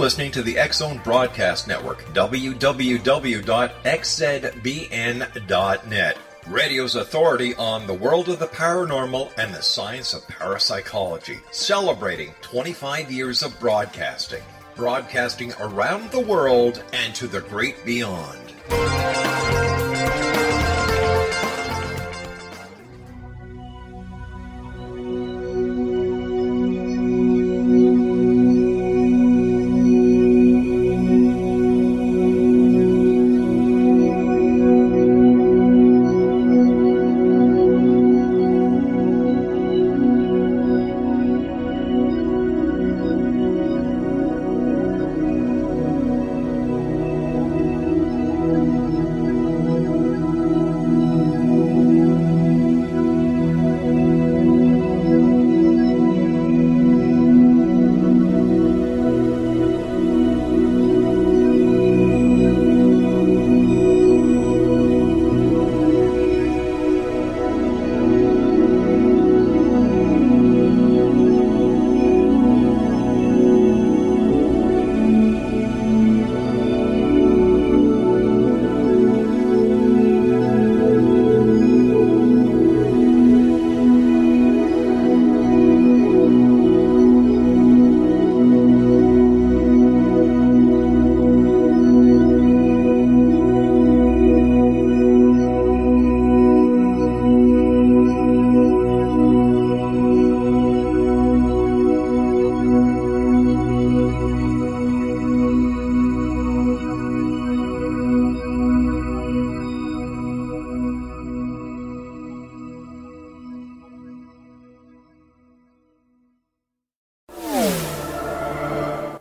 listening to the Zone Broadcast Network, www.xzbn.net. Radio's authority on the world of the paranormal and the science of parapsychology, celebrating 25 years of broadcasting, broadcasting around the world and to the great beyond.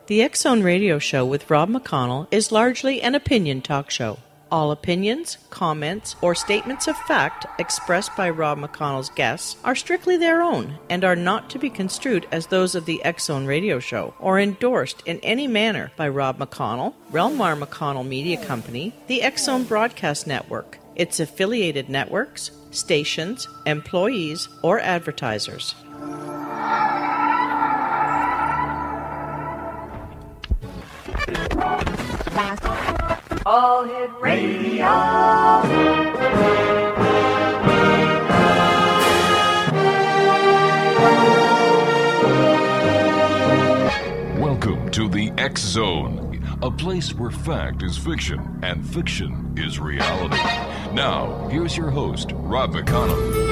The X Zone Radio Show with Rob McConnell is largely an opinion talk show. All opinions, comments, or statements of fact expressed by Rob McConnell's guests are strictly their own and are not to be construed as those of the X Zone Radio Show or endorsed in any manner by Rob McConnell, Relmar McConnell Media Company, the X Zone Broadcast Network, its affiliated networks, stations, employees, or advertisers. All Hit Radio. Welcome to the X Zone, a place where fact is fiction and fiction is reality. Now, here's your host, Rob McConnell.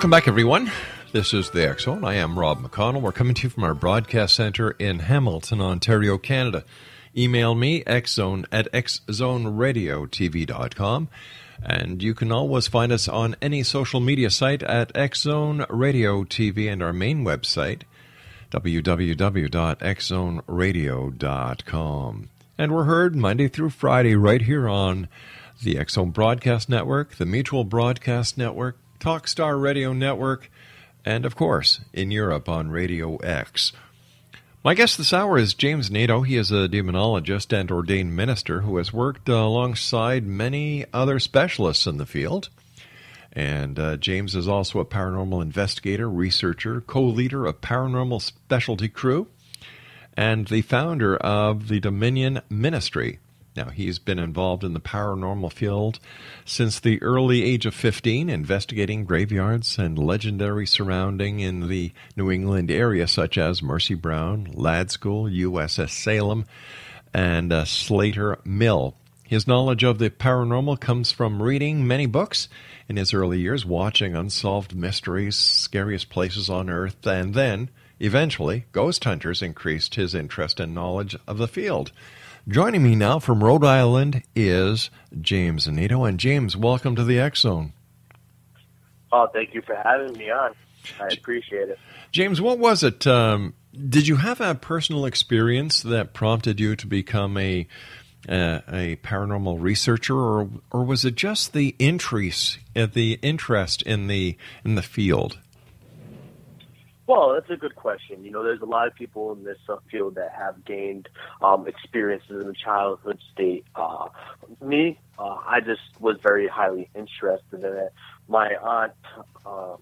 Welcome back, everyone. This is the Zone. I am Rob McConnell. We're coming to you from our broadcast center in Hamilton, Ontario, Canada. Email me, xzone at xzoneradiotv.com. And you can always find us on any social media site at Xzone Radio TV and our main website, www.xzoneradio.com. And we're heard Monday through Friday right here on the Xzone Broadcast Network, the Mutual Broadcast Network, Talkstar Radio Network, and of course in Europe on Radio X. My guest this hour is James Annitto. He is a demonologist and ordained minister who has worked alongside many other specialists in the field. And uh, James is also a paranormal investigator, researcher, co leader of Paranormal Specialty Crew, and the founder of the Dominion Ministry. Now, he's been involved in the paranormal field since the early age of 15, investigating graveyards and legendary surrounding in the New England area, such as Mercy Brown, Ladd School, USS Salem, and uh, Slater Mill. His knowledge of the paranormal comes from reading many books in his early years, watching unsolved mysteries, scariest places on earth, and then, eventually, ghost hunters increased his interest and knowledge of the field. Joining me now from Rhode Island is James Annitto. And James, welcome to the X Zone. Oh, thank you for having me on. I appreciate it. James, what was it? Um, did you have a personal experience that prompted you to become a uh, a paranormal researcher, or or was it just the interest uh, the interest in the in the field? Well, that's a good question. You know, there's a lot of people in this uh, field that have gained um, experiences in the childhood state. Uh, me, uh, I just was very highly interested in it. My aunt uh,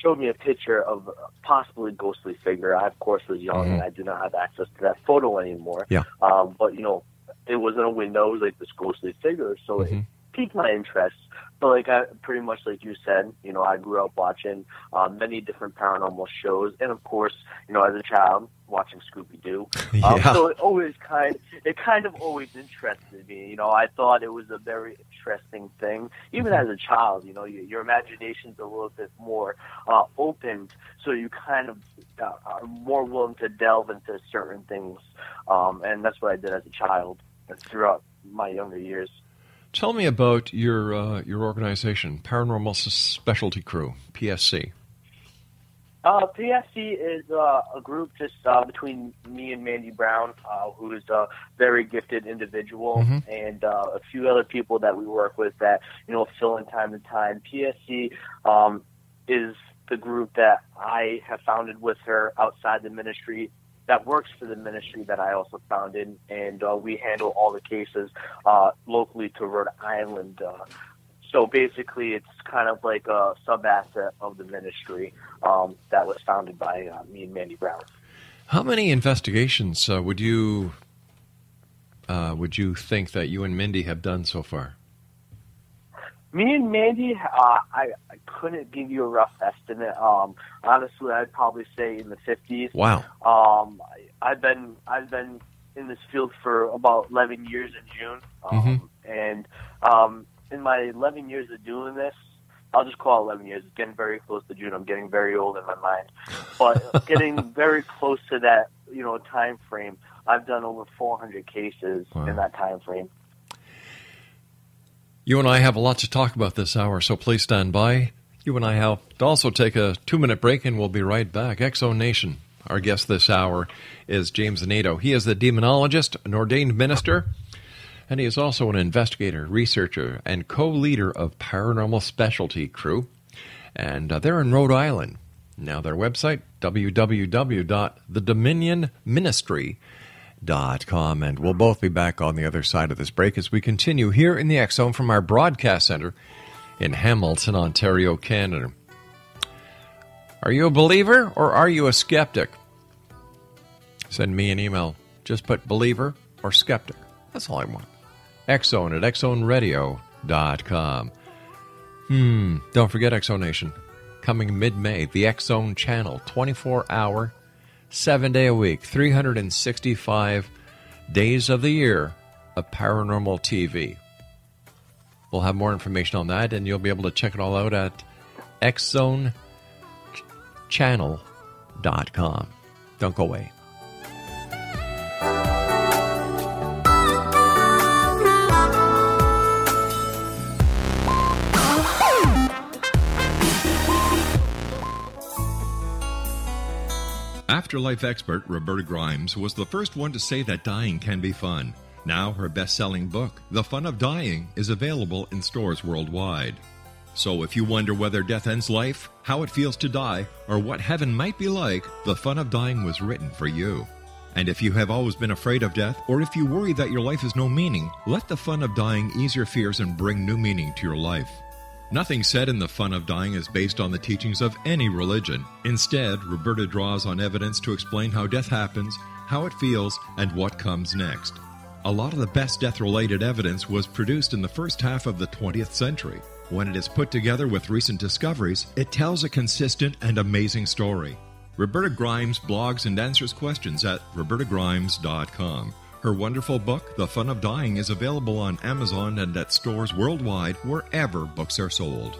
showed me a picture of a possibly ghostly figure. I, of course, was young Mhm. and I do not have access to that photo anymore. Yeah. Um, but, you know, it was in a window, it was like this ghostly figure. So it Mhm. Piqued my interest. But like I pretty much like you said, you know, I grew up watching uh, many different paranormal shows, and of course, you know, as a child, watching Scooby Doo. Um, so it always kind, it kind of always interested me. You know, I thought it was a very interesting thing, even as a child. You know, you, your imagination's a little bit more uh, opened, so you kind of uh, are more willing to delve into certain things, um, and that's what I did as a child throughout my younger years. Tell me about your uh, your organization, Paranormal Specialty Crew, PSC. Uh, PSC is uh, a group just uh, between me and Mandy Brown, uh, who is a very gifted individual, Mhm. and uh, a few other people that we work with that you know fill in time to time. PSC um, is the group that I have founded with her outside the ministry. That works for the ministry that I also founded, and uh, we handle all the cases uh, locally to Rhode Island. Uh, so basically, it's kind of like a sub asset of the ministry um, that was founded by uh, me and Mandy Brown. How many investigations uh, would you uh, would you think that you and Mindy have done so far? Me and Mandy, uh, I, I couldn't give you a rough estimate. Um, honestly, I'd probably say in the fifties. Wow. Um, I, I've been I've been in this field for about eleven years in June, um, and um, in my eleven years of doing this, I'll just call it eleven years. It's getting very close to June. I'm getting very old in my mind, but getting very close to that you know time frame. I've done over 400 cases Wow. in that time frame. You and I have a lot to talk about this hour, so please stand by. You and I have to also take a two minute break, and we'll be right back. Exo Nation. Our guest this hour is James Annitto. He is the demonologist, an ordained minister, and he is also an investigator, researcher, and co leader of Paranormal Specialty Crew. And uh, they're in Rhode Island. Now, their website, www.thedominionministry.com. .Com and we'll both be back on the other side of this break as we continue here in the Zone from our broadcast center in Hamilton, Ontario, Canada. Are you a believer or are you a skeptic? Send me an email. Just put believer or skeptic. That's all I want. Xzone at xzoneradio.com. Hmm, don't forget Exonation. Coming mid May, the Xzone channel, 24 hour, 7 day a week, 365 days of the year of paranormal TV. We'll have more information on that, and you'll be able to check it all out at xzonechannel.com. Don't go away. Afterlife expert Roberta Grimes was the first one to say that dying can be fun. Now, her best selling book, The Fun of Dying, is available in stores worldwide. So, if you wonder whether death ends life, how it feels to die, or what heaven might be like, The Fun of Dying was written for you. And if you have always been afraid of death, or if you worry that your life has no meaning, let The Fun of Dying ease your fears and bring new meaning to your life. Nothing said in The Fun of Dying is based on the teachings of any religion. Instead, Roberta draws on evidence to explain how death happens, how it feels, and what comes next. A lot of the best death related evidence was produced in the first half of the 20th century. When it is put together with recent discoveries, it tells a consistent and amazing story. Roberta Grimes blogs and answers questions at robertagrimes.com. Her wonderful book, The Fun of Dying, is available on Amazon and at stores worldwide wherever books are sold.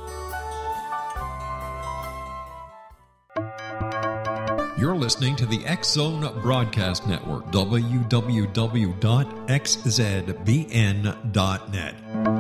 You're listening to the X Zone Broadcast Network, www.xzbn.net.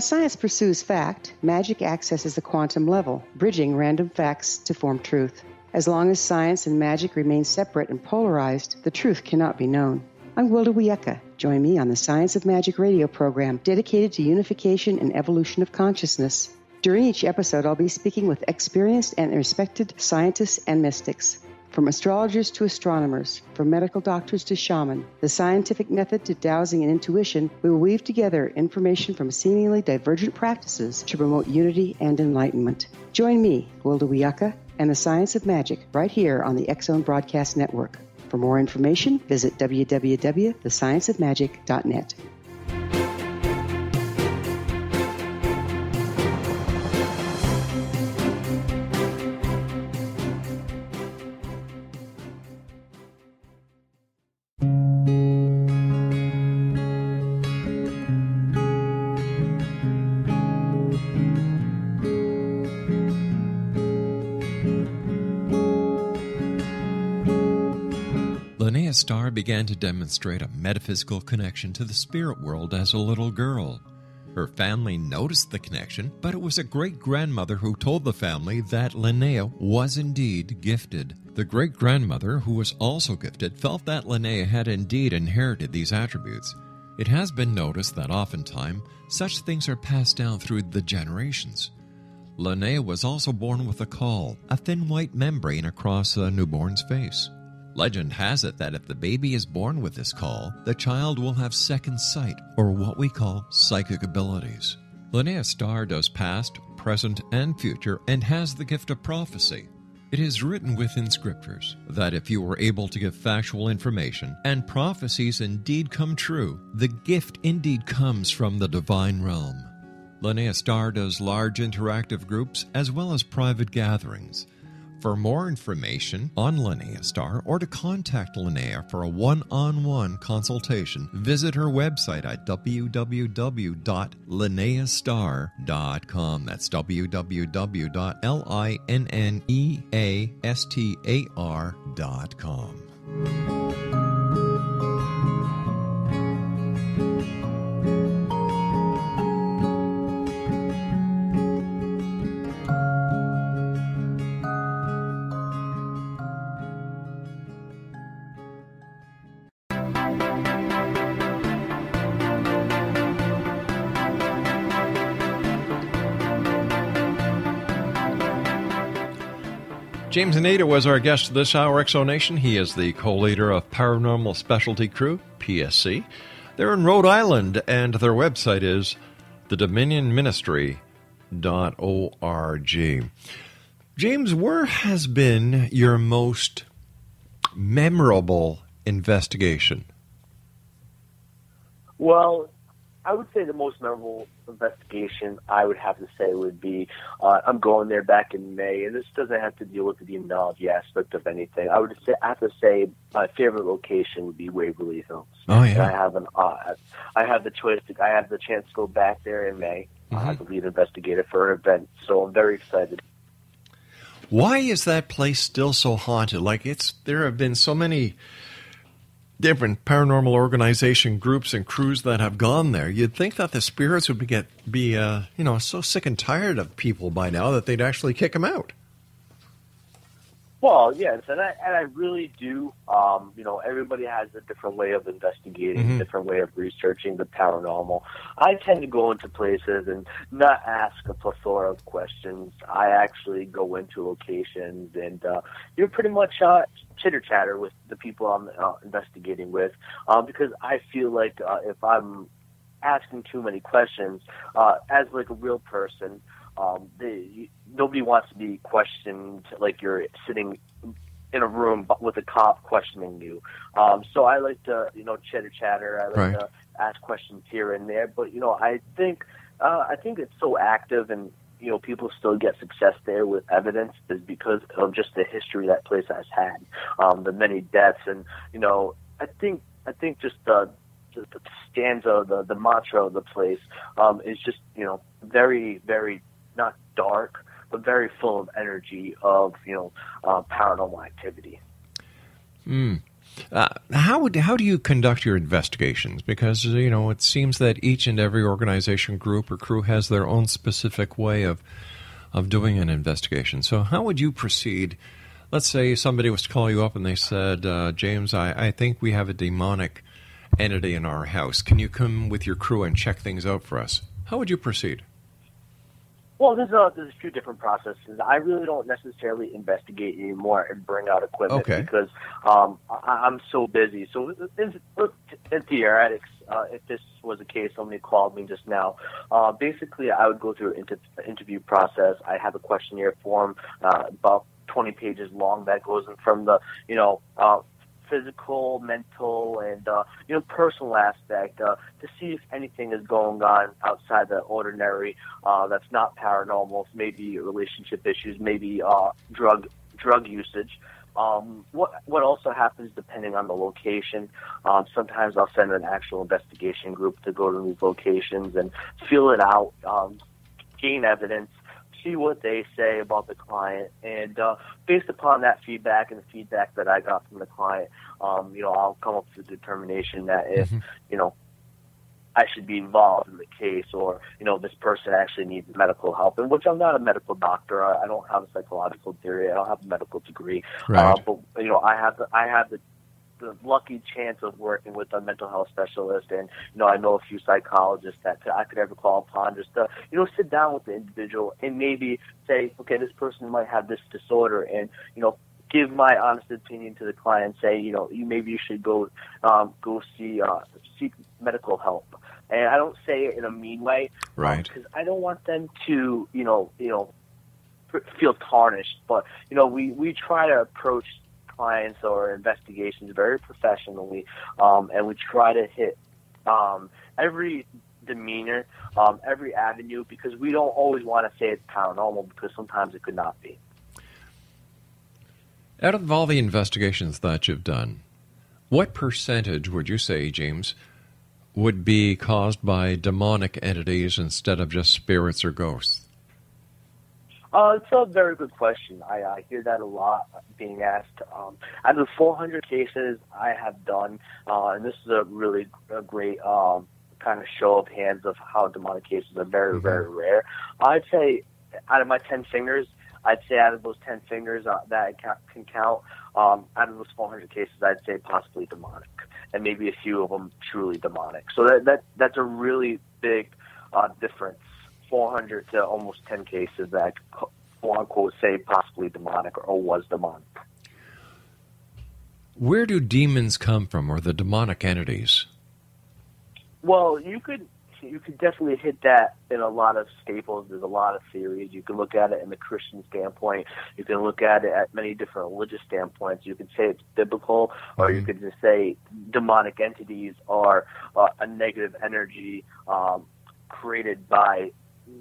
While science pursues fact, magic accesses the quantum level, bridging random facts to form truth. As long as science and magic remain separate and polarized, the truth cannot be known. I'm Gwilda Wiyaka. Join me on the Science of Magic radio program dedicated to unification and evolution of consciousness. During each episode, I'll be speaking with experienced and respected scientists and mystics. From astrologers to astronomers, from medical doctors to shaman, the scientific method to dowsing and intuition, we will weave together information from seemingly divergent practices to promote unity and enlightenment. Join me, Gwilda Wiyaka, and the Science of Magic right here on the Zone Broadcast Network. For more information, visit www.thescienceofmagic.net. began to demonstrate a metaphysical connection to the spirit world as a little girl. Her family noticed the connection, but it was a great grandmother who told the family that Linnea was indeed gifted. The great grandmother, who was also gifted, felt that Linnea had indeed inherited these attributes. It has been noticed that oftentimes such things are passed down through the generations. Linnea was also born with a caul, a thin white membrane across a newborn's face. Legend has it that if the baby is born with this call, the child will have second sight, or what we call psychic abilities. Linnea Starr does past, present, and future, and has the gift of prophecy. It is written within scriptures that if you are able to give factual information and prophecies indeed come true, the gift indeed comes from the divine realm. Linnea Starr does large interactive groups as well as private gatherings. For more information on Linnea Star or to contact Linnea for a one on one consultation, visit her website at www.linneastar.com. That's www.linneastar.com. James Annitto was our guest this hour, Exonation. He is the co leader of Paranormal Specialty Crew, PSC. They're in Rhode Island, and their website is thedominionministry.org. James, where has been your most memorable investigation? Well, I would say the most memorable investigation I would have to say would be uh, I'm going there back in May, and this doesn't have to deal with the demonology aspect of anything. I would say I have to say my favorite location would be Waverly Hills. Oh yeah, and I have an uh, I have the choice. To, I have the chance to go back there in May. Mm-hmm. Uh, the lead investigator for an event, so I'm very excited. Why is that place still so haunted? Like it's there have been so many different paranormal organization groups and crews that have gone there, you'd think that the spirits would be get be uh, you know so sick and tired of people by now that they'd actually kick them out. Well, yes, and I and I really do. Um, you know, everybody has a different way of investigating, mm-hmm. different way of researching the paranormal. I tend to go into places and not ask a plethora of questions. I actually go into locations and uh, you're pretty much uh, chitter chatter with the people I'm uh, investigating with, uh, because I feel like uh, if I'm asking too many questions, uh, as like a real person um, they, nobody wants to be questioned like you're sitting in a room with a cop questioning you. Um, so I like to, you know, chitter chatter. I like right. to ask questions here and there. But you know, I think uh, I think it's so active and you know people still get success there with evidence is because of just the history that place has had, um, the many deaths, and you know, I think I think just the the, the stanza, the the mantra of the place um, is just you know very very dark, but very full of energy of you know uh, paranormal activity. Hmm. Uh, how would how do you conduct your investigations? Because you know it seems that each and every organization, group, or crew has their own specific way of of doing an investigation. So how would you proceed? Let's say somebody was to call you up and they said, uh, "James, I, I think we have a demonic entity in our house. Can you come with your crew and check things out for us? How would you proceed? Well, there's a there's a few different processes. I really don't necessarily investigate anymore and bring out equipment Okay. because um, I, I'm so busy. So in, in theoretics, uh, if this was a case, somebody called me just now. Uh, basically, I would go through an inter- interview process. I have a questionnaire form uh, about 20 pages long that goes in from the you know uh, physical, mental, and uh, you know personal aspect uh, to see if anything is going on outside the ordinary. Uh, that's not paranormal. Maybe relationship issues. Maybe uh, drug drug usage. Um, what what also happens depending on the location? Um, sometimes I'll send an actual investigation group to go to these locations and feel it out, um, gain evidence, see what they say about the client, and uh, based upon that feedback and the feedback that I got from the client, um, you know, I'll come up with a determination that if you know I should be involved in the case, or you know, this person actually needs medical help. And which I'm not a medical doctor. I, I don't have a psychological theory. I don't have a medical degree. Right. Uh, but you know, I have the, I have the the lucky chance of working with a mental health specialist, and you know, I know a few psychologists that I could ever call upon just to you know sit down with the individual and maybe say, okay, this person might have this disorder, and you know. Give my honest opinion to the client. Say, you know, you maybe you should go, um, go see, uh, seek medical help. And I don't say it in a mean way, Right. Because I don't want them to, you know, you know, feel tarnished. But you know, we we try to approach clients or investigations very professionally, um, and we try to hit um, every demeanor, um, every avenue, because we don't always want to say it's paranormal because sometimes it could not be. Out of all the investigations that you've done, what percentage would you say, James, would be caused by demonic entities instead of just spirits or ghosts? Uh, it's a very good question. I, I hear that a lot being asked. Um, out of the 400 cases I have done, uh, and this is a really a great um, kind of show of hands of how demonic cases are very, very rare. I'd say out of my 10 fingers, I'd say out of those 10 fingers uh, that I ca- can count, um, out of those 400 cases, I'd say possibly demonic, and maybe a few of them truly demonic. So that, that that's a really big uh, difference. 400 to almost 10 cases that quote unquote say possibly demonic or, was demonic. Where do demons come from, or the demonic entities? Well, you could you could definitely hit that in a lot of staples. There's a lot of theories. You can look at it in the Christian standpoint. You can look at it at many different religious standpoints. You can say it's biblical, or you could just say demonic entities are uh, a negative energy um, created by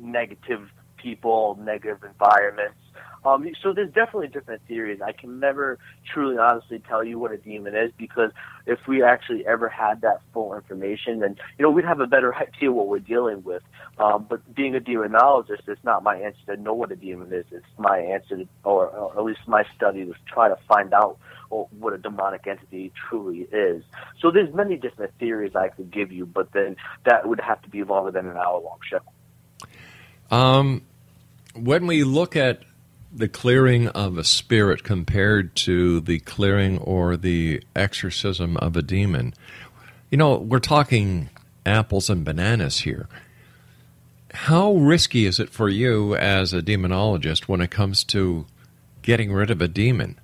negative people, negative environments. Um, so there's definitely different theories. I can never truly honestly tell you what a demon is because if we actually ever had that full information, then you know we'd have a better idea what we're dealing with. Um, but being a demonologist, it's not my answer to know what a demon is. It's my answer, to, or, or at least my study, to try to find out what a demonic entity truly is. So there's many different theories I could give you, but then that would have to be longer than an hour long show. Um, when we look at the clearing of a spirit compared to the clearing or the exorcism of a demon, you know, we're talking apples and bananas here. How risky is it for you as a demonologist when it comes to getting rid of a demon?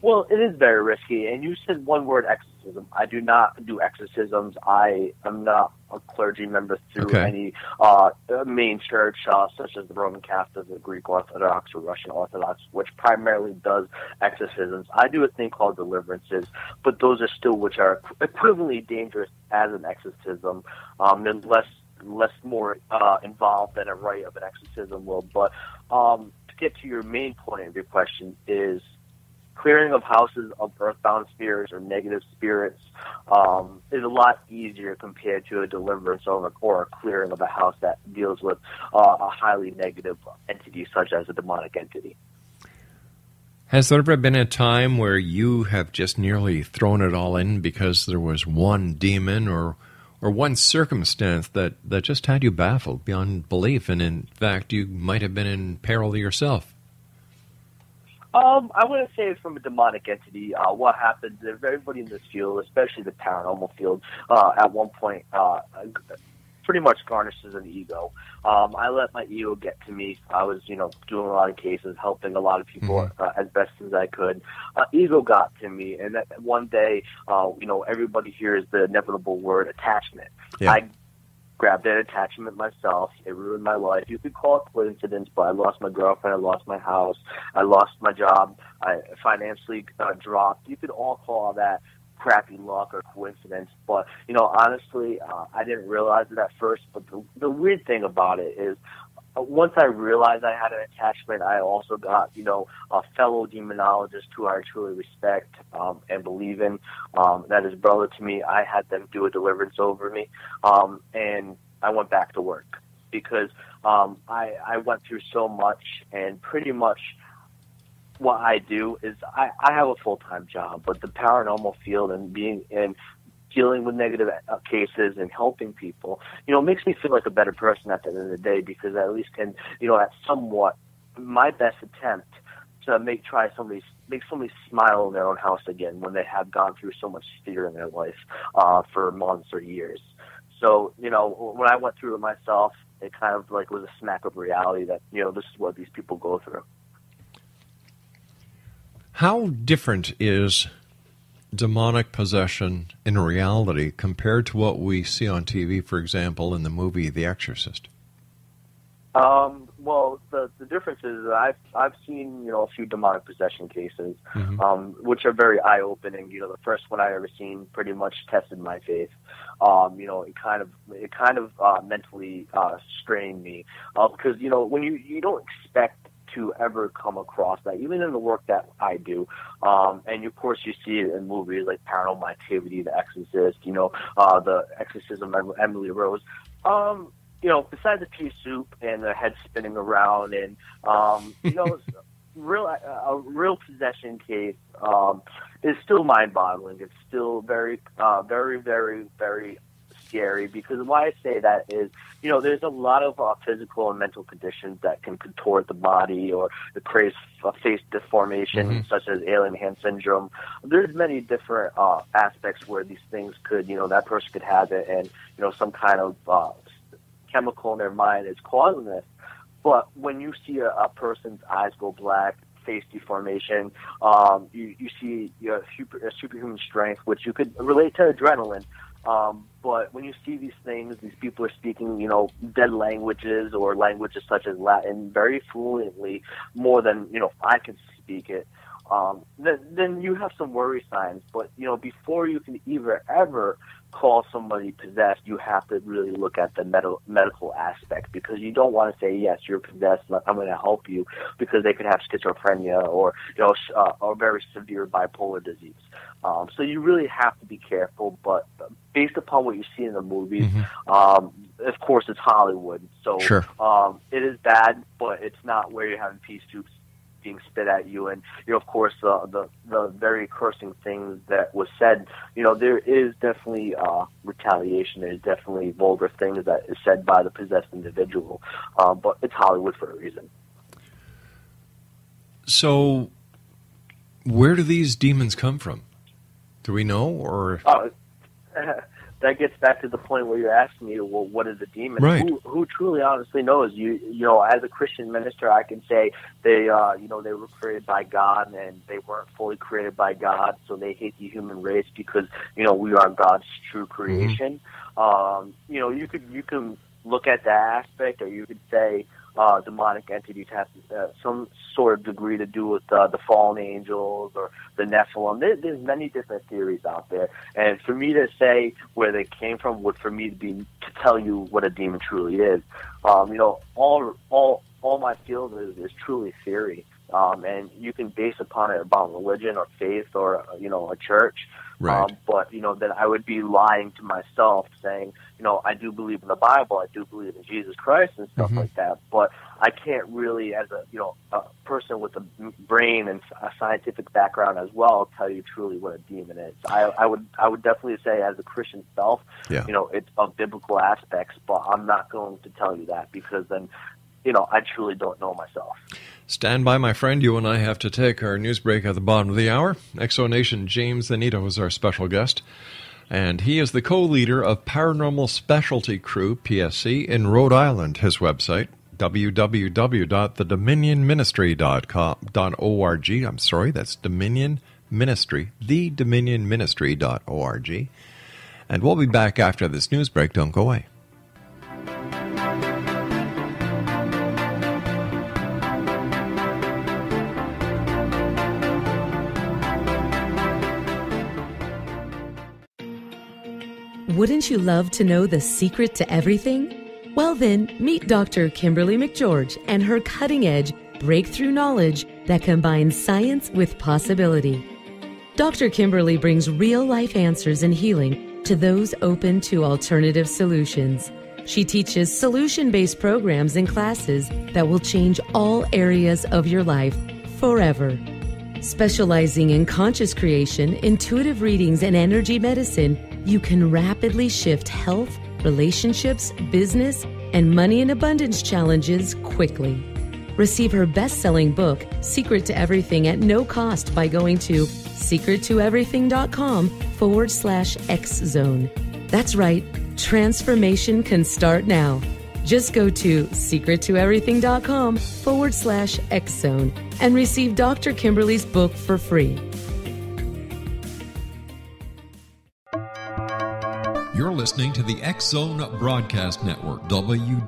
Well, it is very risky. And you said one word exorcism. I do not do exorcisms. I am not a clergy member through Okay. any uh, main church, uh, such as the Roman Catholic, the Greek Orthodox, or Russian Orthodox, which primarily does exorcisms. I do a thing called deliverances, but those are still which are equivalently dangerous as an exorcism. Um, they're less less more uh, involved than a rite of an exorcism will. But um, to get to your main point of your question is clearing of houses of earthbound spirits or negative spirits um, is a lot easier compared to a deliverance or a, or a clearing of a house that deals with uh, a highly negative entity such as a demonic entity. Has there ever been a time where you have just nearly thrown it all in because there was one demon or or one circumstance that, that just had you baffled beyond belief and in fact you might have been in peril yourself? Um, I wouldn't say it's from a demonic entity. Uh, what happens is everybody in this field, especially the paranormal field, uh, at one point, uh, pretty much garnishes an ego. Um, I let my ego get to me. I was, you know, doing a lot of cases, helping a lot of people Mhm. uh, as best as I could. Uh, ego got to me, and that one day, uh, you know, everybody hears the inevitable word attachment. Yeah. I grabbed that attachment myself. It ruined my life. You could call it coincidence, but I lost my girlfriend. I lost my house. I lost my job. I financially uh, dropped. You could all call that crappy luck or coincidence. But you know, honestly, uh, I didn't realize it at first. But the, the weird thing about it is. Uh, Once I realized I had an attachment, I also got, you know, a fellow demonologist who I truly respect um, and believe in. Um, that is brother to me. I had them do a deliverance over me, um, and I went back to work because um, I, I went through so much, and pretty much what I do is I, I have a full time job, but the paranormal field and being and dealing with negative uh, cases and helping people, you know, makes me feel like a better person at the end of the day because I at least can, you know, at somewhat my best attempt to make try somebody make somebody smile in their own house again when they have gone through so much fear in their life uh, for months or years. So you know, when I went through it myself, it kind of like was a smack of reality that you know this is what these people go through. How different is demonic possession in reality compared to what we see on TV, for example, in the movie The Exorcist? Um, well, the the difference is that I've I've seen you know a few demonic possession cases, Mhm. um, which are very eye opening. You know, the first one I ever seen pretty much tested my faith. Um, you know, it kind of it kind of uh, mentally uh, strained me uh, because you know when you you don't expect to ever come across that, even in the work that I do. Um, and of course, you see it in movies like Paranormal Activity, The Exorcist, you know, uh, The Exorcism of Emily Rose. Um, you know, besides the pea soup and the head spinning around, and um, you know, real a real possession case um, is still mind-boggling. It's still very, uh, very, very, very scary because why I say that is, you know, there's a lot of uh, physical and mental conditions that can contort the body or the craze uh, face deformation, such as alien hand syndrome. There's many different uh, aspects where these things could, you know, that person could have it, and you know, some kind of uh, chemical in their mind is causing this. But when you see a, a person's eyes go black, face deformation, um, you, you see you know, super, a superhuman strength, which you could relate to adrenaline. Um, but when you see these things, these people are speaking, you know, dead languages or languages such as Latin very fluently, more than you know I can speak it. Um, then, then you have some worry signs. But you know, before you can either ever call somebody possessed, you have to really look at the medical medical aspect because you don't want to say yes, you're possessed. I'm going to help you because they could have schizophrenia or you know uh, or very severe bipolar disease. Um, so you really have to be careful. But based upon what you see in the movies, um, of course it's Hollywood, so Sure. um, it is bad, but it's not where you're having pea soups being spit at you. And you know of course uh, the the very cursing things that was said you know there is definitely uh retaliation. There's definitely vulgar things that is said by the possessed individual um, but it's hollywood for a reason. So, where do these demons come from? Do we know, or? Uh, that gets back to the point where you're asking me, well, what is a demon? Right. Who, who truly, honestly knows? You, you know, as a Christian minister, I can say they, uh, you know, they were created by God and they weren't fully created by God, so they hate the human race because you know we are God's true creation. Um, you know, you could you can look at that aspect, or you could say uh, demonic entities have uh, some sort of degree to do with uh, the fallen angels or the Nephilim. There, there's many different theories out there, and for me to say where they came from would for me to be to tell you what a demon truly is. Um, you know, all all all my field is, is truly theory, um, and you can base upon it about religion or faith or uh, you know a church. Right. Um, but you know, then I would be lying to myself, saying, you know, I do believe in the Bible, I do believe in Jesus Christ and stuff Mhm. like that. But I can't really, as a you know, a person with a brain and a scientific background as well, tell you truly what a demon is. I, I would, I would definitely say, as a Christian self, Yeah. you know, it's of biblical aspects, but I'm not going to tell you that because then you know, I truly don't know myself. Stand by, my friend. You and I have to take our news break at the bottom of the hour. Exonation James Annitto is our special guest, and he is the co leader of Paranormal Specialty Crew, PSC, in Rhode Island. His website, www.thedominionministry.com.org. I'm sorry, that's Dominion Ministry, thedominionministry.org. And we'll be back after this news break. Don't go away. Wouldn't you love to know the secret to everything? Well, then, meet Dr. Kimberly McGeorge and her cutting edge breakthrough knowledge that combines science with possibility. Dr. Kimberly brings real life answers and healing to those open to alternative solutions. She teaches solution based programs and classes that will change all areas of your life forever. Specializing in conscious creation, intuitive readings, and energy medicine, you can rapidly shift health, relationships, business, and money and abundance challenges quickly. Receive her best selling book, Secret to Everything, at no cost by going to secrettoeverything.com forward slash X Zone. That's right, transformation can start now. Just go to secrettoeverything.com forward slash X Zone and receive Dr. Kimberly's book for free. Listening to the X Zone Broadcast Network, www.xzbn.net.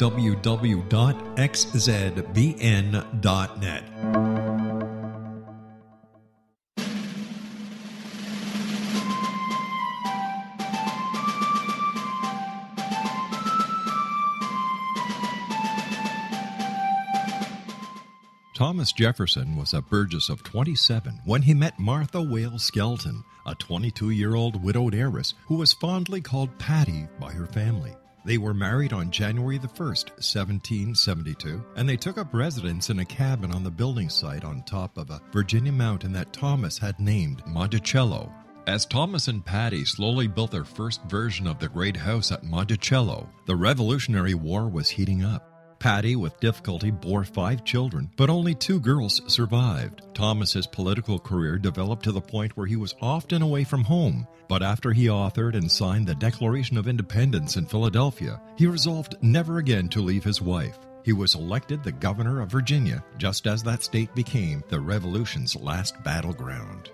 Thomas Jefferson was a Burgess of 27 when he met Martha Wayles Skelton, a 22 year old widowed heiress who was fondly called Patty by her family. They were married on January the 1st, 1772, and they took up residence in a cabin on the building site on top of a Virginia mountain that Thomas had named Monticello. As Thomas and Patty slowly built their first version of the great house at Monticello, the Revolutionary War was heating up. Patty, with difficulty, bore five children, but only two girls survived. Thomas's political career developed to the point where he was often away from home. But after he authored and signed the Declaration of Independence in Philadelphia, he resolved never again to leave his wife. He was elected the governor of Virginia, just as that state became the Revolution's last battleground.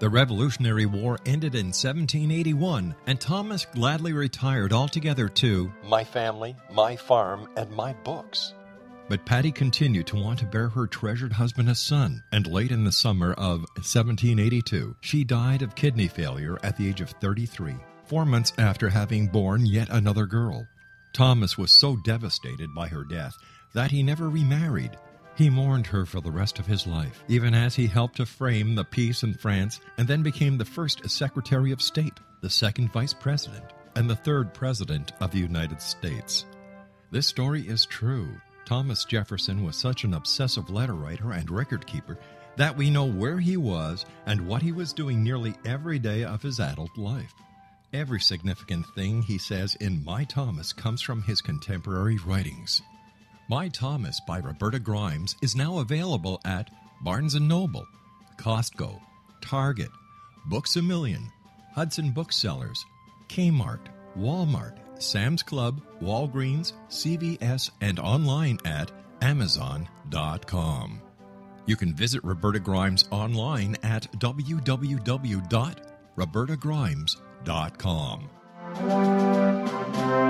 The Revolutionary War ended in 1781, and Thomas gladly retired altogether to My family, my farm, and my books. But Patty continued to want to bear her treasured husband a son, and late in the summer of 1782, she died of kidney failure at the age of 33, four months after having borne yet another girl. Thomas was so devastated by her death that he never remarried he mourned her for the rest of his life, even as he helped to frame the peace in France and then became the first Secretary of State, the second Vice President, and the third President of the United States. This story is true. Thomas Jefferson was such an obsessive letter writer and record keeper that we know where he was and what he was doing nearly every day of his adult life. Every significant thing he says in My Thomas comes from his contemporary writings. My Thomas by Roberta Grimes is now available at Barnes & Noble, Costco, Target, Books A Million, Hudson Booksellers, Kmart, Walmart, Sam's Club, Walgreens, CVS, and online at Amazon.com. You can visit Roberta Grimes online at www.robertagrimes.com.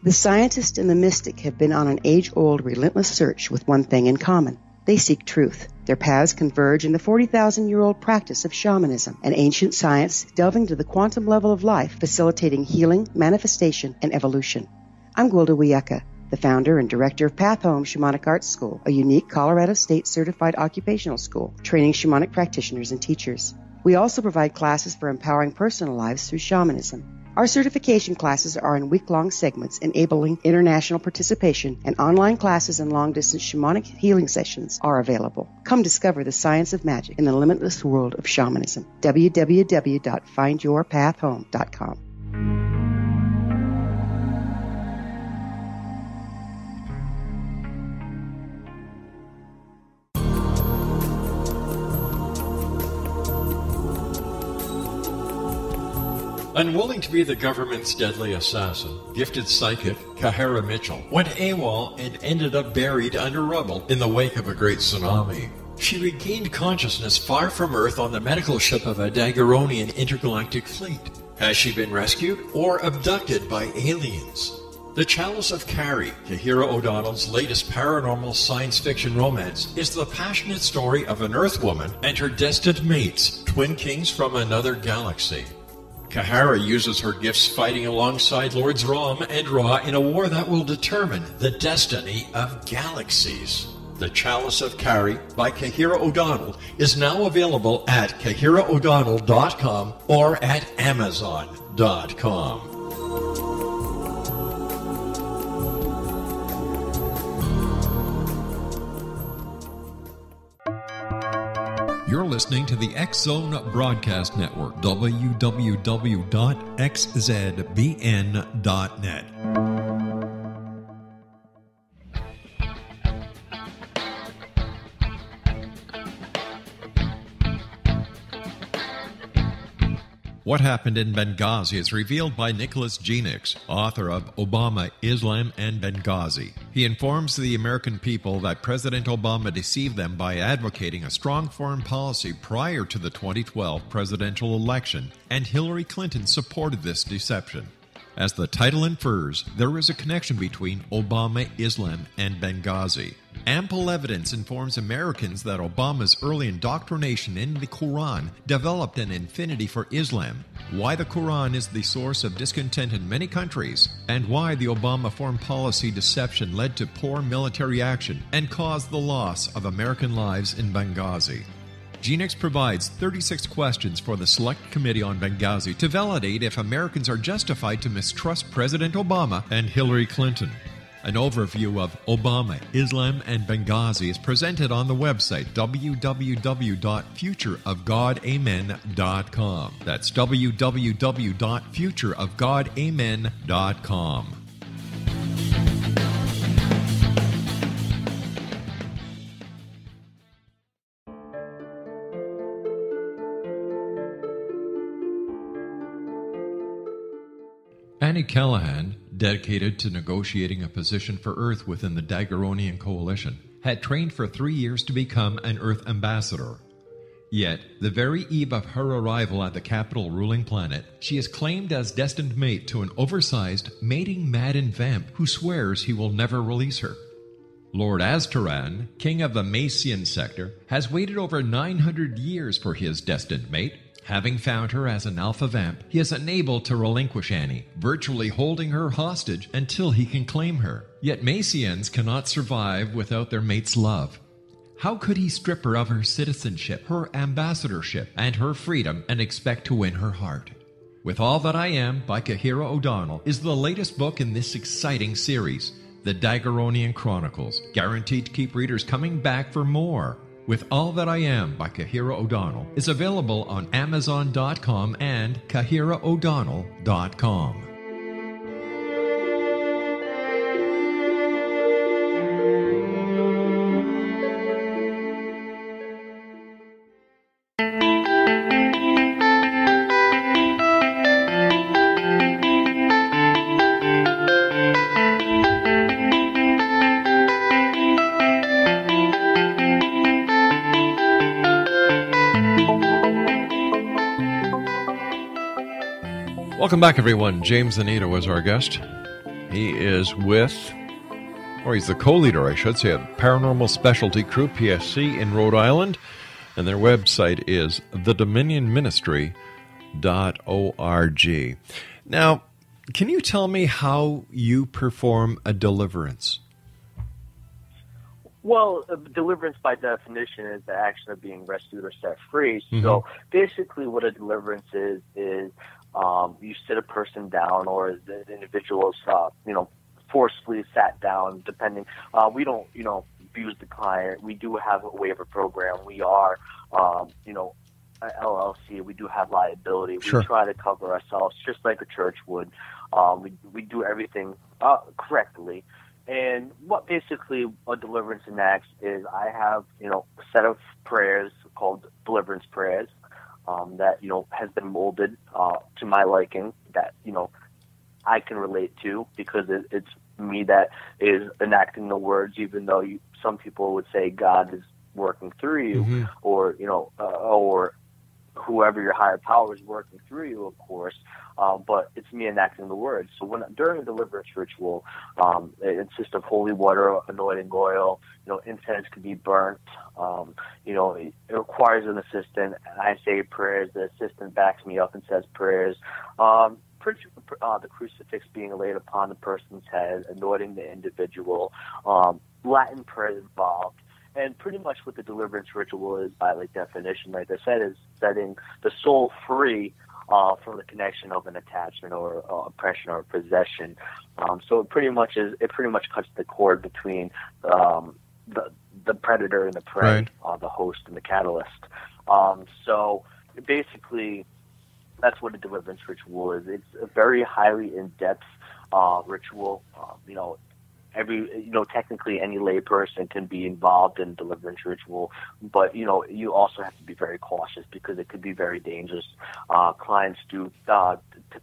The scientist and the mystic have been on an age old, relentless search with one thing in common. They seek truth. Their paths converge in the 40,000 year old practice of shamanism, an ancient science delving to the quantum level of life, facilitating healing, manifestation, and evolution. I'm Gwilda Wiyaka, the founder and director of Path Home Shamanic Arts School, a unique Colorado State certified occupational school training shamanic practitioners and teachers. We also provide classes for empowering personal lives through shamanism. Our certification classes are in week long segments enabling international participation, and online classes and long distance shamanic healing sessions are available. Come discover the science of magic in the limitless world of shamanism. www.findyourpathhome.com. Unwilling to be the government's deadly assassin, gifted psychic Kahara Mitchell went AWOL and ended up buried under rubble in the wake of a great tsunami. She regained consciousness far from Earth on the medical ship of a Dagaronian intergalactic fleet. Has she been rescued or abducted by aliens? The Chalice of Kari, Kahira O'Donnell's latest paranormal science fiction romance, is the passionate story of an Earth woman and her destined mates, twin kings from another galaxy. Kahara uses her gifts fighting alongside Lords Rom and Ra in a war that will determine the destiny of galaxies. The Chalice of Kari by Kahira O'Donnell is now available at kahiraodonnell.com or at amazon.com. You're listening to the X Zone Broadcast Network, www.xzbn.net. What happened in Benghazi is revealed by Nicholas Genix, author of Obama, Islam, and Benghazi. He informs the American people that President Obama deceived them by advocating a strong foreign policy prior to the 2012 presidential election, and Hillary Clinton supported this deception. As the title infers, there is a connection between Obama, Islam, and Benghazi. Ample evidence informs Americans that Obama's early indoctrination in the Quran developed an affinity for Islam, why the Quran is the source of discontent in many countries, and why the Obama foreign policy deception led to poor military action and caused the loss of American lives in Benghazi. Genix provides 36 questions for the Select Committee on Benghazi to validate if Americans are justified to mistrust President Obama and Hillary Clinton. An overview of Obama, Islam, and Benghazi is presented on the website www.futureofgodamen.com. That's www.futureofgodamen.com. Annie Callahan, dedicated to negotiating a position for Earth within the Dagaronian coalition, had trained for three years to become an Earth ambassador. Yet, the very eve of her arrival at the capital ruling planet, she is claimed as destined mate to an oversized, mating maddened vamp who swears he will never release her. Lord Aztaran, king of the Macian sector, has waited over 900 years for his destined mate. Having found her as an alpha vamp, he is unable to relinquish Annie, virtually holding her hostage until he can claim her. Yet Macians cannot survive without their mate's love. How could he strip her of her citizenship, her ambassadorship, and her freedom and expect to win her heart? With All That I Am by Kahira O'Donnell is the latest book in this exciting series, The Dagaronian Chronicles, guaranteed to keep readers coming back for more. With All That I Am by Kahira O'Donnell is available on Amazon.com and KahiraO'Donnell.com. Welcome back, everyone. James Annitto was our guest. He is with, or he's the co leader, I should say, of Paranormal Specialty Crew, PSC, in Rhode Island. And their website is thedominionministry.org. Now, can you tell me how you perform a deliverance? Well, deliverance by definition is the action of being rescued or set free. So mm-hmm. basically, what a deliverance is is um, you sit a person down or the individual is, uh, you know, forcefully sat down, depending. Uh, we don't, you know, abuse the client. We do have a waiver program. We are, um, you know, LLC. We do have liability. Sure. We try to cover ourselves just like a church would. Um, we we do everything uh, correctly. And what basically a deliverance enacts is I have you know a set of prayers called deliverance prayers um, that you know has been molded uh, to my liking that you know I can relate to because it, it's me that is enacting the words, even though you, some people would say God is working through you, Mm-hmm. or you know, uh, or whoever your higher power is working through you, of course. Um, but it's me enacting the words. So when during a deliverance ritual, um, it consists of holy water, anointing oil. You know, incense can be burnt. Um, you know, it, requires an assistant. I say prayers. The assistant backs me up and says prayers. Um, uh, the crucifix being laid upon the person's head, anointing the individual. Um, Latin prayers involved. And pretty much what the deliverance ritual is, by like definition, like I said, is setting the soul free uh, from the connection of an attachment or uh, oppression or possession. Um, so it pretty much is. It pretty much cuts the cord between um, the the predator and the prey, Right. uh, the host and the catalyst. Um, so basically, that's what a deliverance ritual is. It's a very highly in depth uh, ritual. Um, you know, every you know technically any layperson can be involved in deliverance ritual, but you know you also have to be very cautious because it could be very dangerous. Uh, clients do uh,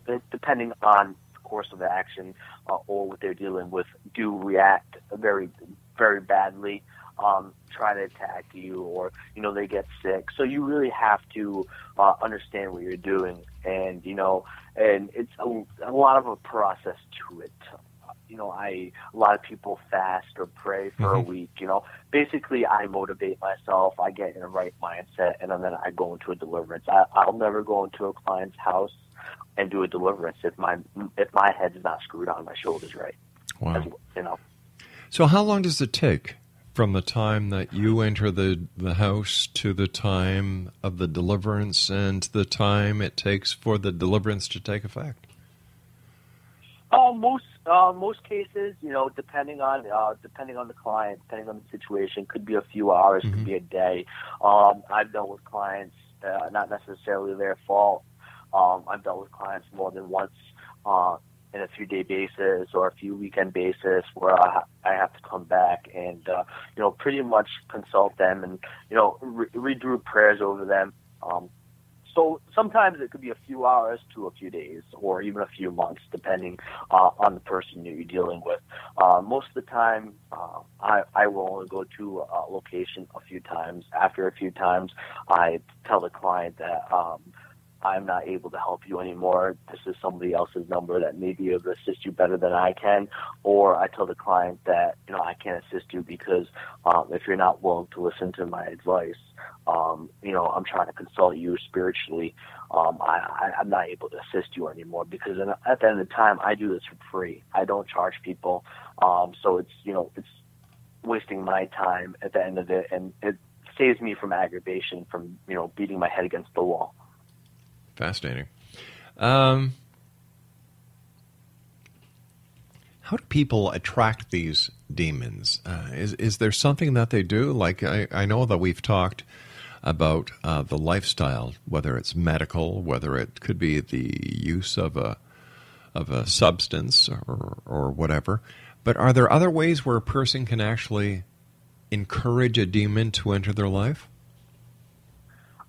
d- depending on the course of the action uh, or what they're dealing with do react very very badly. Um, try to attack you, or you know they get sick. So you really have to uh, understand what you're doing, and you know, and it's a, a lot of a process to it you know, I a lot of people fast or pray for a Mhm. week. You know, basically, I motivate myself. I get in a right mindset, and then I go into a deliverance. I, I'll never go into a client's house and do a deliverance if my if my head's not screwed on, my shoulders right. Wow. As- you know, So, how long does it take from the time that you enter the, the house to the time of the deliverance and the time it takes for the deliverance to take effect? Uh, most uh, most cases, you know, depending on uh, depending on the client, depending on the situation, could be a few hours, Mhm. could be a day. Um, I've dealt with clients, uh, not necessarily their fault. Um, I've dealt with clients more than once uh, in a few day basis or a few weekend basis where I, I have to come back and uh, you know pretty much consult them and you know re- read through prayers over them. Um, so sometimes it could be a few hours to a few days or even a few months, depending uh, on the person that you're dealing with. Uh, most of the time, uh, I, I will only go to a location a few times. After a few times, I tell the client that um, I'm not able to help you anymore. This is somebody else's number that may be able to assist you better than I can. Or I tell the client that, you know, I can't assist you because um, if you're not willing to listen to my advice, um, you know, I'm trying to consult you spiritually. Um, I, I, I'm not able to assist you anymore because at the end of the time, I do this for free. I don't charge people. Um, so it's, you know, it's wasting my time at the end of it and it saves me from aggravation from, you know, beating my head against the wall. Fascinating. Um, how do people attract these demons? Uh, is is there something that they do? Like I, I know that we've talked about uh, the lifestyle, whether it's medical, whether it could be the use of a of a substance or or whatever. But are there other ways where a person can actually encourage a demon to enter their life?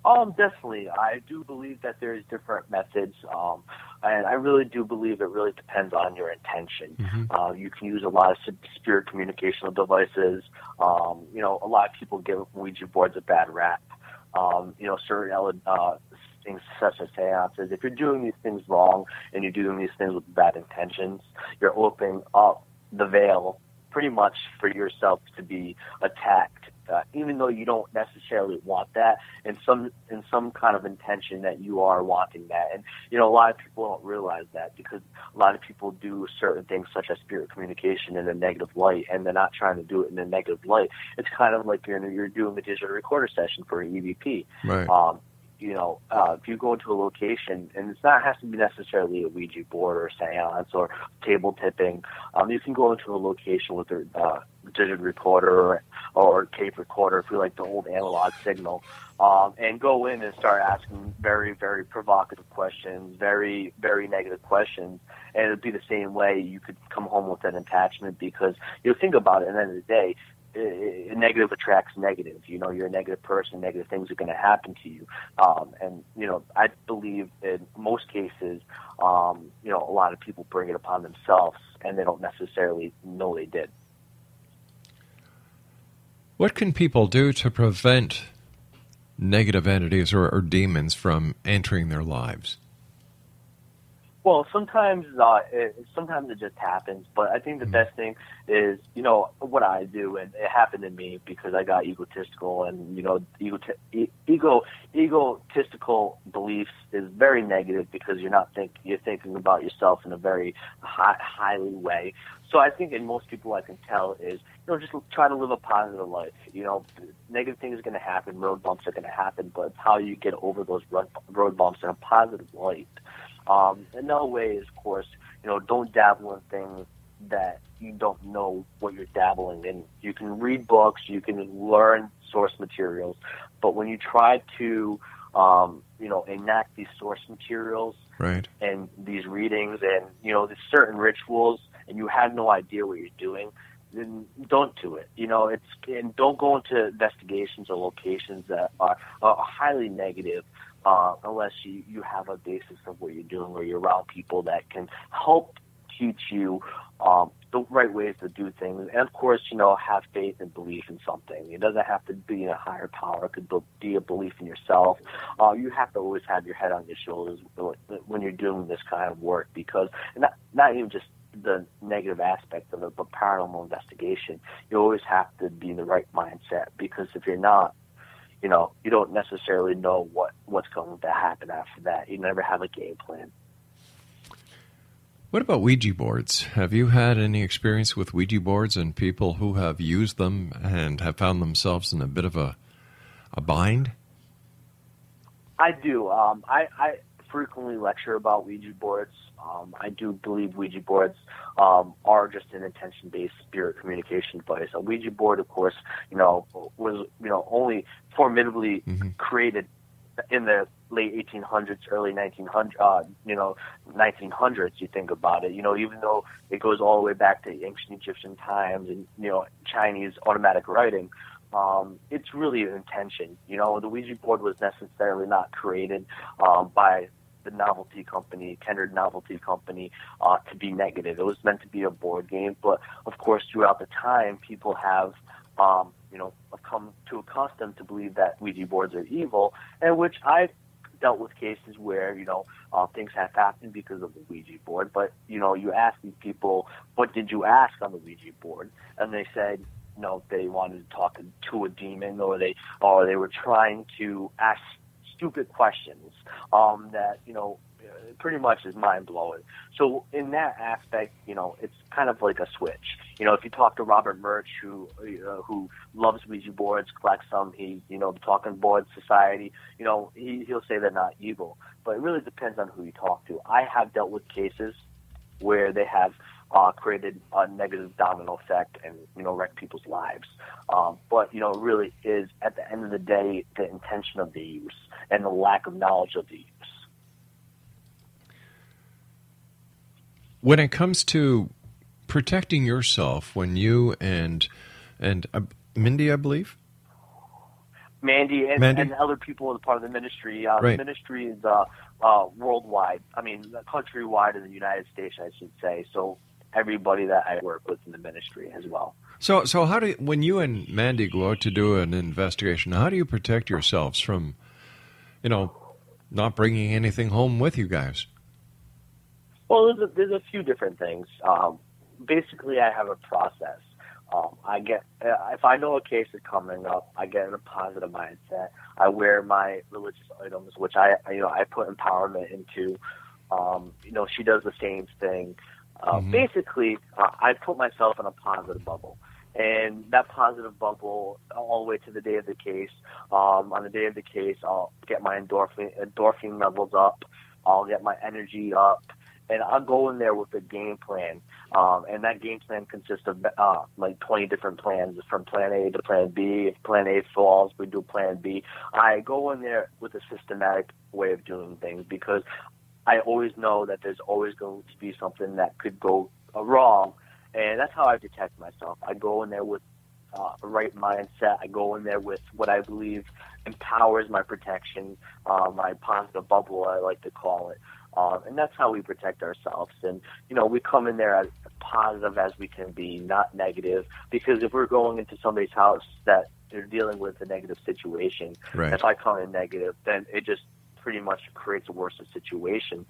Um, definitely. I do believe that there's different methods, um, and I really do believe it really depends on your intention. Uh, you can use a lot of spirit communicational devices. Um, you know, a lot of people give Ouija boards a bad rap. Um, you know, certain uh, things such as seances. If you're doing these things wrong and you're doing these things with bad intentions, you're opening up the veil pretty much for yourself to be attacked, uh, even though you don't necessarily want that, and some in some kind of intention that you are wanting that. And you know, a lot of people don't realize that because a lot of people do certain things such as spirit communication in a negative light, and they're not trying to do it in a negative light. It's kind of like you're you're doing a digital recorder session for an EVP Right. um, you know, uh, if you go into a location, and it's not has to be necessarily a Ouija board or seance or table tipping. Um, you can go into a location with a uh, digital recorder or, or tape recorder, if you like the old analog signal, um, and go in and start asking very, very provocative questions, very, very negative questions, and it'd be the same way you could come home with an attachment because you know, think about it. At the end of the day, negative attracts negative. You know, you're a negative person. Negative things are going to happen to you. Um, and you know, I believe in most cases, um, you know, a lot of people bring it upon themselves, and they don't necessarily know they did. What can people do to prevent negative entities or, or demons from entering their lives? Well, sometimes uh, it, sometimes it just happens, but I think the mm-hmm. best thing is you know what I do, and it happened to me because I got egotistical, and you know ego ego egotistical beliefs is very negative because you're not think you're thinking about yourself in a very high, highly way. So I think in most people I can tell is you know just try to live a positive life. You know, negative things are going to happen, road bumps are going to happen, but it's how you get over those road road bumps in a positive light. Um, another way is, of course, you know, don't dabble in things that you don't know what you're dabbling in. You can read books, you can learn source materials, but when you try to, um, you know, enact these source materials right. and these readings and you know, these certain rituals, and you have no idea what you're doing, then don't do it. You know, it's and don't go into investigations or locations that are, are highly negative uh, unless you, you have a basis of what you're doing or you're around people that can help teach you um, the right ways to do things. And of course, you know, have faith and belief in something. It doesn't have to be in a higher power. It could be a belief in yourself. Uh, you have to always have your head on your shoulders when you're doing this kind of work because not, not even just the negative aspect of it, but paranormal investigation. You always have to be in the right mindset because if you're not, you know, you don't necessarily know what what's going to happen after that. You never have a game plan. What about Ouija boards? Have you had any experience with Ouija boards and people who have used them and have found themselves in a bit of a a bind? I do. Um, I, I frequently lecture about Ouija boards. Um, I do believe Ouija boards um, are just an intention-based spirit communication device. A Ouija board, of course, you know, was you know only formidably mm-hmm. created in the late 1800s, early 1900s, uh, you know, 1900s. You think about it, you know, even though it goes all the way back to ancient Egyptian times and you know Chinese automatic writing. Um, it's really an intention. You know, the Ouija board was necessarily not created um, by the novelty company, Kennard Novelty Company, uh, to be negative. It was meant to be a board game, but of course, throughout the time, people have, um, you know, come to accustomed to believe that Ouija boards are evil, and which I've dealt with cases where you know uh, things have happened because of the Ouija board. But you know, you ask these people, "What did you ask on the Ouija board?" and they said, "No, they wanted to talk to a demon, or they or they were trying to ask stupid questions um, that you know pretty much is mind blowing. So in that aspect, you know, it's kind of like a switch. You know, if you talk to Robert Murch, who uh, who loves Ouija boards, collects them, he you know the Talking Board Society, you know, he he'll say they're not evil, but it really depends on who you talk to. I have dealt with cases where they have uh, created a negative domino effect and you know wreck people's lives. Um, but you know, it really is at the end of the day the intention of the use and the lack of knowledge of the use. When it comes to protecting yourself, when you and and uh, Mindy, I believe. Mandy and, Mandy? and other people as part of the ministry. Uh, right. The ministry is uh, uh, worldwide. I mean, countrywide in the United States, I should say. So everybody that I work with in the ministry as well. So, so how do you, when you and Mandy go out to do an investigation? How do you protect yourselves from, you know, not bringing anything home with you guys? Well, there's a, there's a few different things. Um, basically, I have a process. Um, I get uh, if I know a case is coming up, I get in a positive mindset. I wear my religious items, which I you know I put empowerment into. Um, you know, she does the same thing. Uh, mm-hmm. Basically, uh, I put myself in a positive bubble. and that positive bubble all the way to the day of the case. Um, on the day of the case, I'll get my endorphin endorphin levels up. I'll get my energy up, and I'll go in there with a game plan. Um, and that game plan consists of uh, like 20 different plans, from Plan A to Plan B. If Plan A falls, we do Plan B. I go in there with a systematic way of doing things because I always know that there's always going to be something that could go wrong, and that's how I protect myself. I go in there with uh, a right mindset. I go in there with what I believe empowers my protection, uh, my positive bubble, I like to call it. Um, and that's how we protect ourselves. And, you know, we come in there as positive as we can be, not negative. Because if we're going into somebody's house that they're dealing with a negative situation, Right. if I come in negative, then it just pretty much creates a worse situation.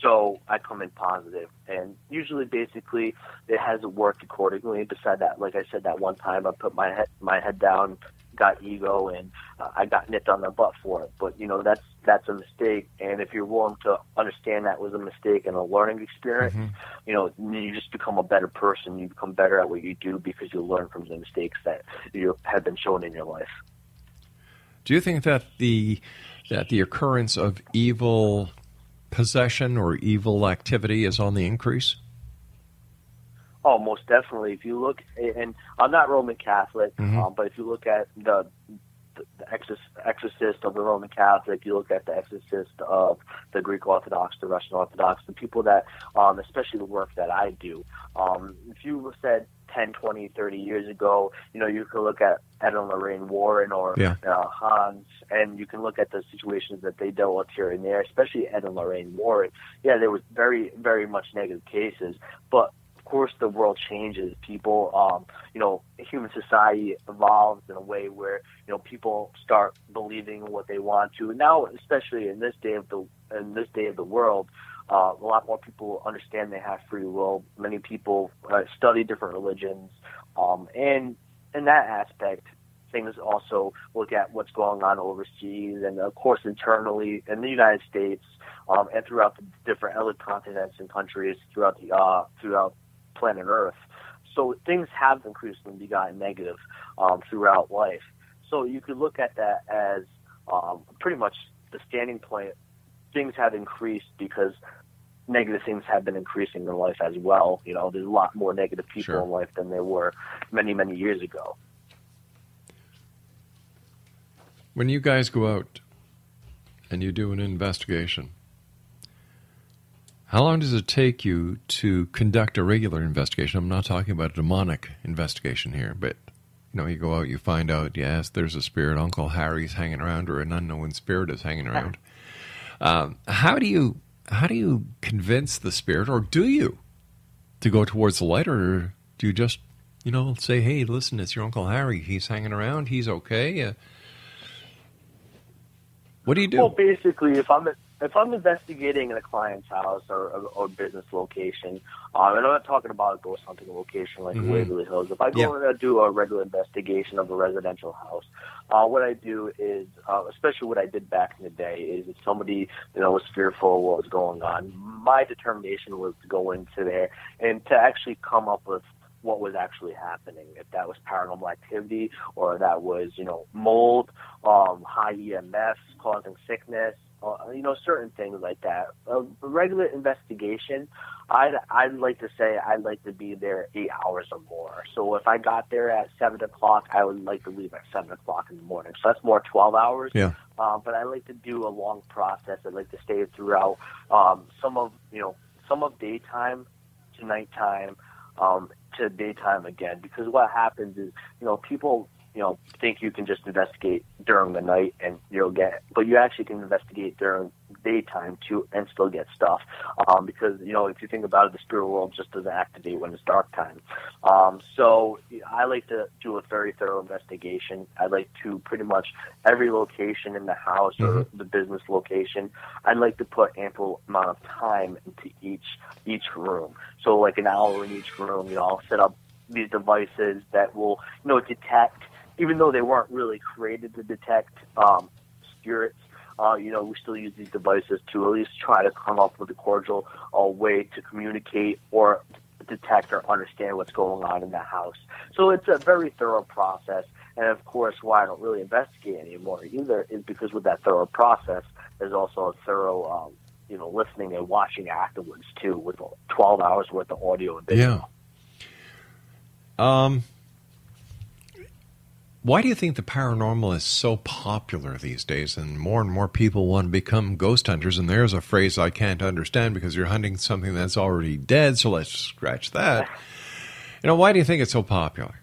So I come in positive, and usually, basically, it hasn't worked accordingly. Beside that, like I said, that one time I put my head my head down, got ego, and uh, I got nipped on the butt for it. But you know, that's that's a mistake, and if you're willing to understand that was a mistake and a learning experience, you know, you just become a better person. You become better at what you do because you learn from the mistakes that you have been shown in your life. Do you think that the that the occurrence of evil possession or evil activity is on the increase? Oh, most definitely. If you look, and I'm not Roman Catholic, um, but if you look at the the, the exorcist of the Roman Catholic, you look at the exorcist of the Greek Orthodox, the Russian Orthodox, the people that, um, especially the work that I do. Um, if you said 10, 20, 30 years ago, you know, you could look at Ed and Lorraine Warren or Yeah. uh, Hans, and you can look at the situations that they dealt with here and there, especially Ed and Lorraine Warren. Yeah, there was very, very much negative cases, but of course the world changes. People, um, you know, human society evolves in a way where you know people start believing what they want to. And now, especially in this day of the in this day of the world, uh, a lot more people understand they have free will. Many people uh, study different religions, um, and in that aspect, things also look at what's going on overseas and of course internally in the United States um, and throughout the different other continents and countries throughout the uh, throughout planet Earth. So things have increasingly gotten negative um, throughout life. So you could look at that as um, pretty much the standing point. Things have increased because negative things have been increasing in life as well. You know, there's a lot more negative people Sure. in life than there were many, many years ago. When you guys go out and you do an investigation, how long does it take you to conduct a regular investigation? I'm not talking about a demonic investigation here, but you know, you go out, you find out, yes, there's a spirit. Uncle Harry's hanging around, or an unknown spirit is hanging around. Um, how do you how do you convince the spirit, or do you, to go towards the light, or do you just you know say, hey, listen, it's your Uncle Harry. He's hanging around. He's okay. Uh, what do you do? Well, basically, if I'm if I'm investigating in a client's house or or, or business location, um, and I'm not talking about a ghost hunting location like Mhm. Waverly Hills. If I go in and do a regular investigation of a residential house, uh, what I do is, uh, especially what I did back in the day, is if somebody you know was fearful of what was going on, my determination was to go into there and to actually come up with what was actually happening. If that was paranormal activity or that was, you know, mold, um, high EMFs causing sickness, you know, certain things like that. A regular investigation, I'd, I'd like to say I'd like to be there eight hours or more. So if I got there at 7 o'clock, I would like to leave at 7 o'clock in the morning. So that's more 12 hours. Yeah. Uh, but I like to do a long process. I like to stay throughout um, some of, you know, some of daytime to nighttime um, to daytime again because what happens is you know people you know think you can just investigate during the night and you'll get but you actually can investigate during daytime too and still get stuff. Um, because you know if you think about it the spirit world just doesn't activate when it's dark time. Um, so I like to do a very thorough investigation. I like to pretty much every location in the house or the business location I'd like to put ample amount of time into each each room. So like an hour in each room you know I'll set up these devices that will you know detect even though they weren't really created to detect um, spirits uh, you know, we still use these devices to at least try to come up with a cordial uh, way to communicate or detect or understand what's going on in the house. So it's a very thorough process. And of course, why I don't really investigate anymore either is because with that thorough process, there's also a thorough, um, you know, listening and watching afterwards too, with 12 hours worth of audio and video. Yeah. Um, why do you think the paranormal is so popular these days and more and more people want to become ghost hunters? And there's a phrase I can't understand because you're hunting something that's already dead, so let's scratch that. You know, why do you think it's so popular?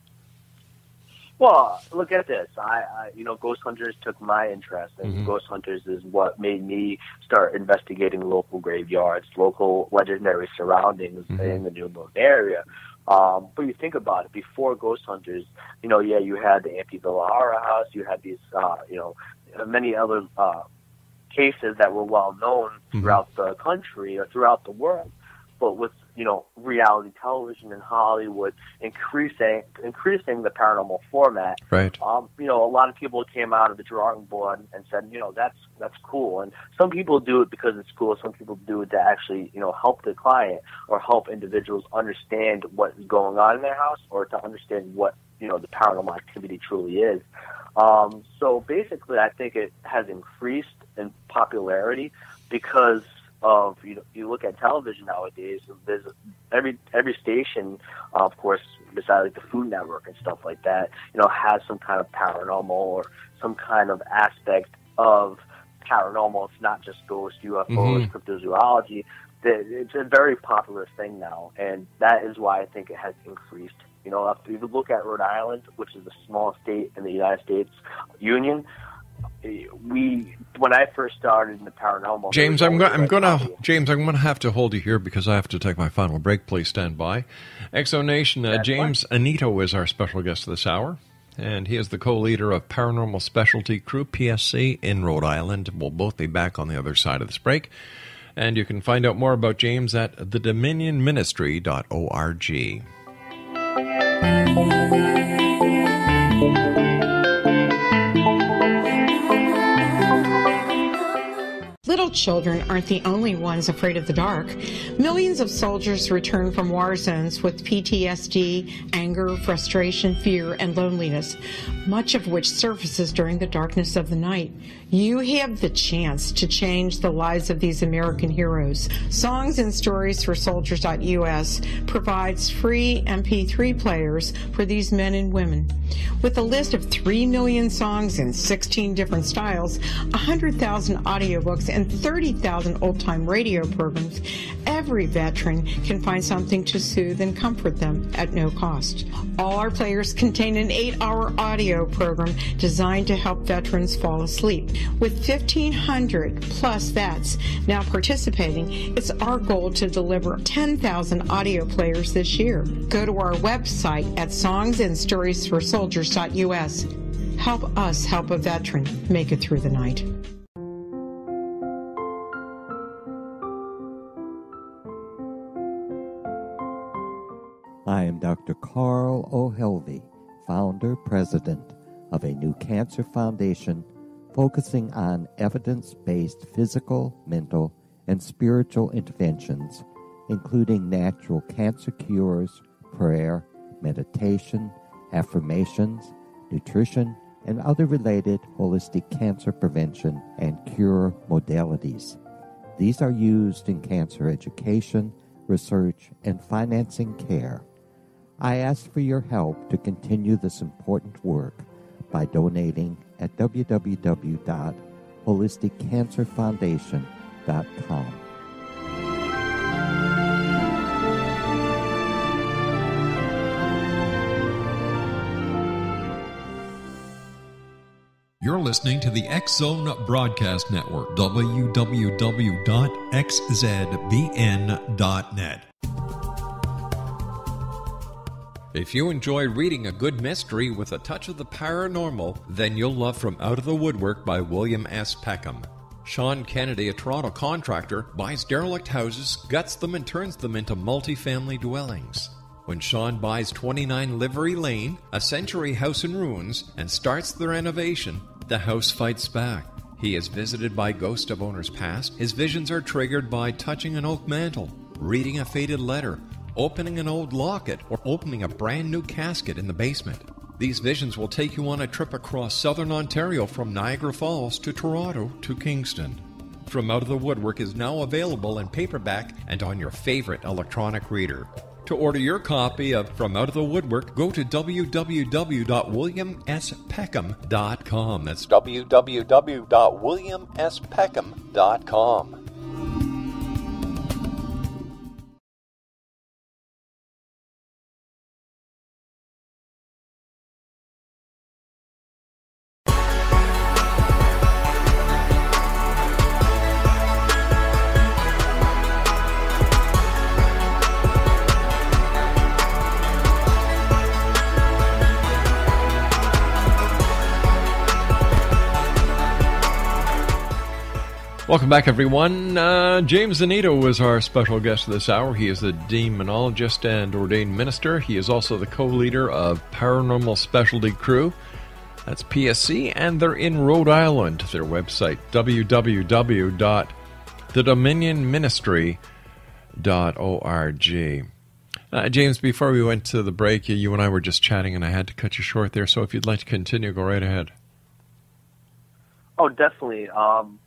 Well, look at this. I, I you know, Ghost Hunters took my interest, and mm-hmm. Ghost Hunters is what made me start investigating local graveyards, local legendary surroundings mm-hmm. in the New York area. Um, but you think about it, before Ghost Hunters, you know, yeah, you had the Amityville Horror House, you had these, uh, you know, many other uh, cases that were well known mm-hmm. throughout the country or throughout the world. But with you know, reality television in Hollywood, increasing increasing the paranormal format. Right. Um, you know, a lot of people came out of the drawing board and said, you know, that's that's cool. And some people do it because it's cool. Some people do it to actually, you know, help the client or help individuals understand what is going on in their house or to understand what you know the paranormal activity truly is. Um, so basically, I think it has increased in popularity because of you know you look at television nowadays there's every every station of course besides like the food network and stuff like that you know has some kind of paranormal or some kind of aspect of paranormal. It's not just ghosts ufos mm-hmm. cryptozoology. It's a very popular thing now and that is why i think it has increased. You know if you look at rhode island which is the smallest state in the united states union we when I first started in the paranormal. James, I'm, go- I'm going to James, I'm going to have to hold you here because I have to take my final break. Please stand by. X Zone Nation, uh, James fine. Annitto is our special guest this hour, and he is the co-leader of Paranormal Specialty Crew (PSC) in Rhode Island. We'll both be back on the other side of this break, and you can find out more about James at thedominionministry.org. Little children aren't the only ones afraid of the dark. Millions of soldiers return from war zones with PTSD, anger, frustration, fear, and loneliness, much of which surfaces during the darkness of the night. You have the chance to change the lives of these American heroes. Songs and Stories for Soldiers.us provides free MP3 players for these men and women. With a list of 3 million songs in 16 different styles, 100,000 audiobooks, and 30,000 old time radio programs, every veteran can find something to soothe and comfort them at no cost. All our players contain an 8 hour audio program designed to help veterans fall asleep. With 1,500 plus vets now participating, it's our goal to deliver 10,000 audio players this year. Go to our website at songsandstoriesforsoldiers.us. Help us help a veteran make it through the night. Dr. Carl O. Helvie, founder, president of a new cancer foundation focusing on evidence based physical, mental, and spiritual interventions, including natural cancer cures, prayer, meditation, affirmations, nutrition, and other related holistic cancer prevention and cure modalities. These are used in cancer education, research, and financing care. I ask for your help to continue this important work by donating at www.holisticcancerfoundation.com. You're listening to the X Zone Broadcast Network, www.xzbn.net. If you enjoy reading a good mystery with a touch of the paranormal, then you'll love From Out of the Woodwork by William S. Peckham. Sean Kennedy, a Toronto contractor, buys derelict houses, guts them, and turns them into multi-family dwellings. When Sean buys 29 Livery Lane, a century house in ruins, and starts the renovation, the house fights back. He is visited by ghosts of owners past. His visions are triggered by touching an oak mantle, reading a faded letter, opening an old locket, or opening a brand new casket in the basement. These visions will take you on a trip across southern Ontario from Niagara Falls to Toronto to Kingston. From Out of the Woodwork is now available in paperback and on your favorite electronic reader. To order your copy of From Out of the Woodwork, go to www.williamspeckham.com. That's www.williamspeckham.com. Welcome back, everyone. Uh, James Annitto is our special guest this hour. He is a demonologist and ordained minister. He is also the co leader of Paranormal Specialty Crew. That's PSC, and they're in Rhode Island. Their website, www.thedominionministry.org. Uh, James, before we went to the break, you and I were just chatting, and I had to cut you short there. So if you'd like to continue, go right ahead. Oh, definitely. Um,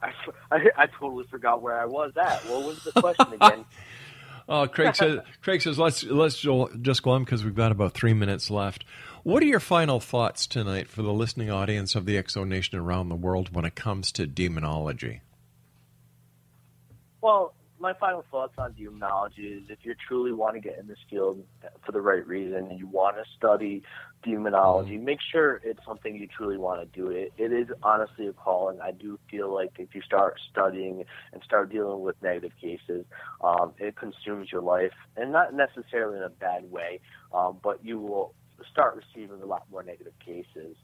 I, I, I totally forgot where I was at. What was the question again? oh, Craig says. Craig says let's let's just go on because we've got about three minutes left. What are your final thoughts tonight for the listening audience of the Zone Nation around the world when it comes to demonology? Well, my final thoughts on demonology is if you truly want to get in this field for the right reason and you want to study demonology, mm-hmm. make sure it's something you truly want to do. It it is honestly a calling. I do feel like if you start studying and start dealing with negative cases, um, it consumes your life, and not necessarily in a bad way, um, but you will start receiving a lot more negative cases.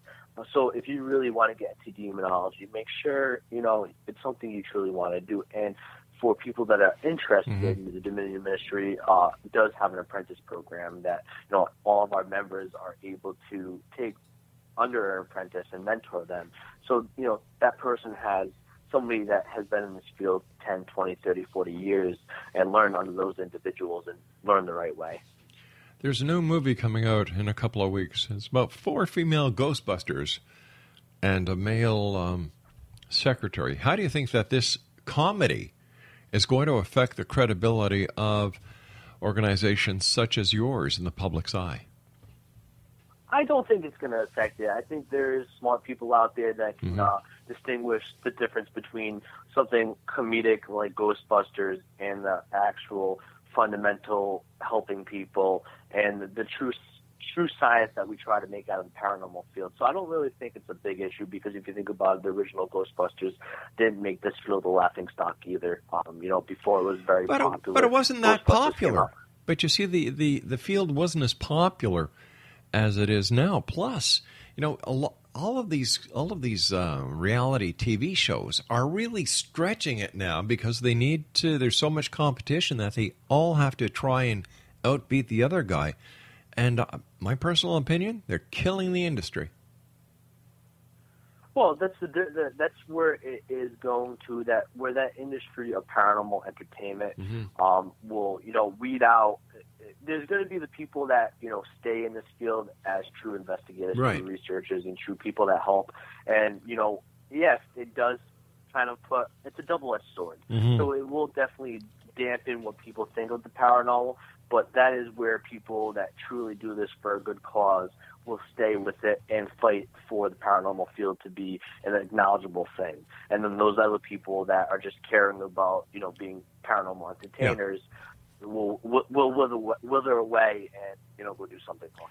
So if you really want to get into demonology, make sure you know it's something you truly want to do, and for people that are interested mm-hmm. in the Dominion Ministry, uh, does have an apprentice program that you know all of our members are able to take under an apprentice and mentor them. So you know that person has somebody that has been in this field 10, 20, 30, 40 years and learn under those individuals and learn the right way. There's a new movie coming out in a couple of weeks. It's about four female Ghostbusters and a male um, secretary. How do you think that this comedy is going to affect the credibility of organizations such as yours in the public's eye? I don't think it's going to affect it. I think there's smart people out there that can mm-hmm. uh, distinguish the difference between something comedic like Ghostbusters and the actual fundamental helping people and the, the true true science that we try to make out of the paranormal field. So I don't really think it's a big issue because if you think about it, the original Ghostbusters didn't make this field a laughing stock either. Um, you know, before it was very but popular. It, but it wasn't that popular. But you see, the, the, the field wasn't as popular as it is now. Plus, you know, lo- all of these all of these uh, reality TV shows are really stretching it now because they need to. There's so much competition that they all have to try and outbeat the other guy. And uh, my personal opinion, they're killing the industry. Well, that's the, the, that's where it is going to that where that industry of paranormal entertainment mm-hmm. um, will you know weed out. There's going to be the people that you know stay in this field as true investigators, right. true researchers, and true people that help. And you know, yes, it does kind of put it's a double edged sword. Mm-hmm. So it will definitely dampen what people think of the paranormal. But that is where people that truly do this for a good cause will stay with it and fight for the paranormal field to be an acknowledgeable thing. And then those other people that are just caring about, you know, being paranormal entertainers yeah. will, will, will wither, wither away and, you know, go do something else.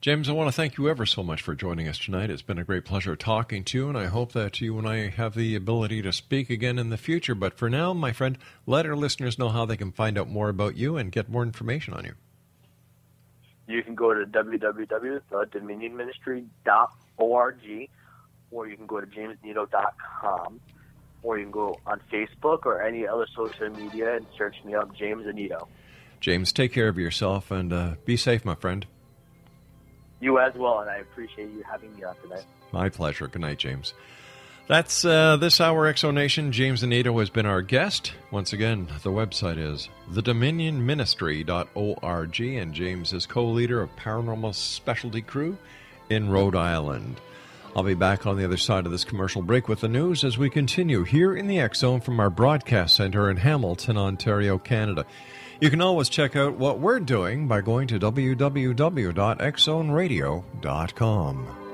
James, I want to thank you ever so much for joining us tonight. It's been a great pleasure talking to you, and I hope that you and I have the ability to speak again in the future. But for now, my friend, let our listeners know how they can find out more about you and get more information on you. You can go to www.dominionministry.org, or you can go to jamesnito.com, or you can go on Facebook or any other social media and search me up, James Annitto. James, take care of yourself and uh, be safe, my friend. You as well, and I appreciate you having me on tonight. My pleasure. Good night, James. That's uh, this hour, X Zone Nation. James Annitto has been our guest. Once again, the website is thedominionministry.org, and James is co leader of Paranormal Specialty Crew in Rhode Island. I'll be back on the other side of this commercial break with the news as we continue here in the X Zone from our broadcast center in Hamilton, Ontario, Canada. You can always check out what we're doing by going to www.xzoneradio.com.